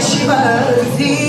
Shiva, Shiva,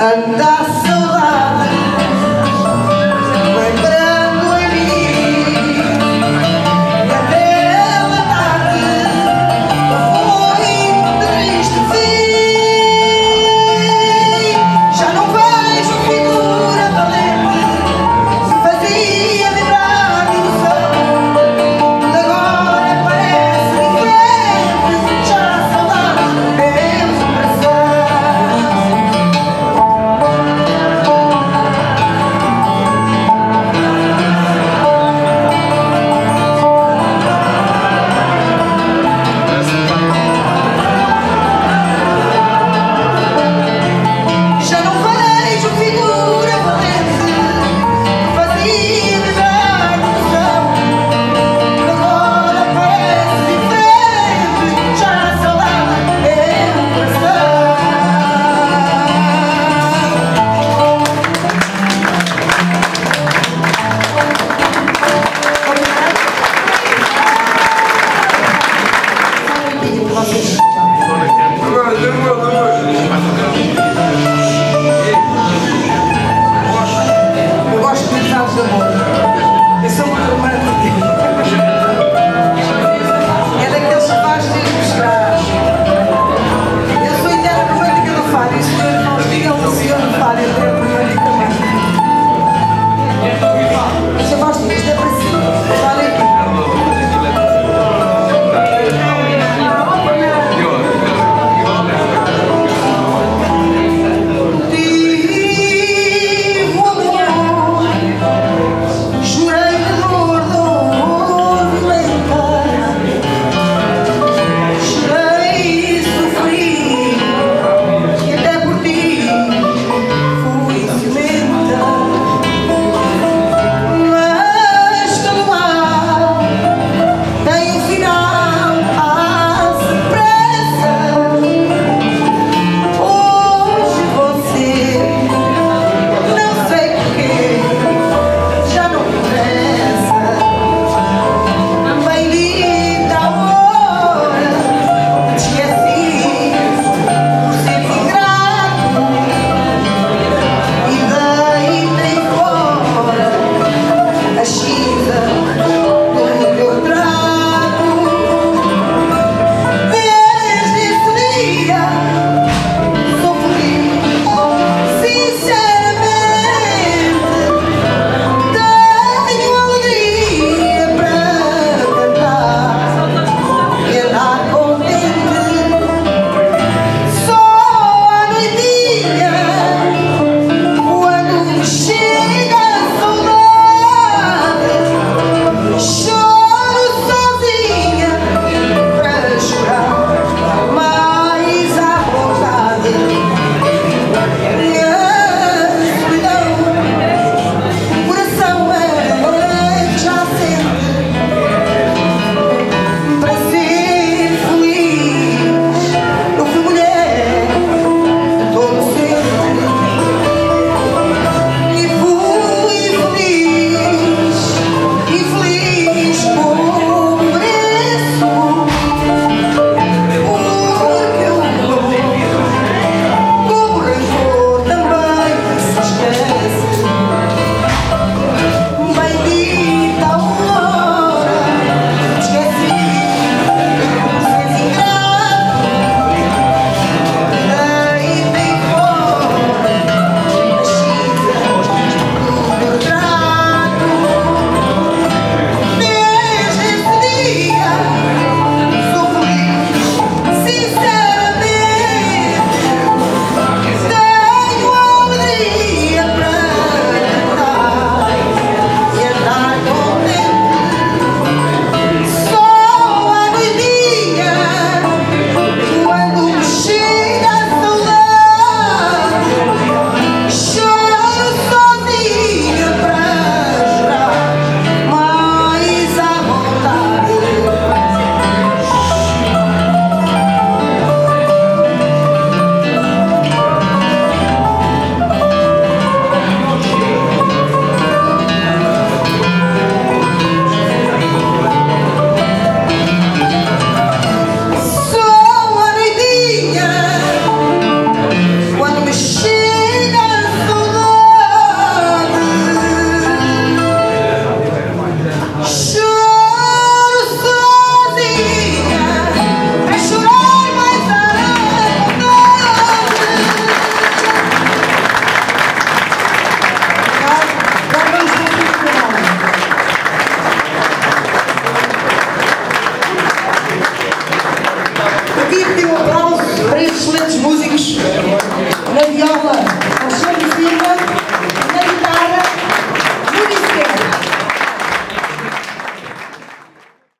And that's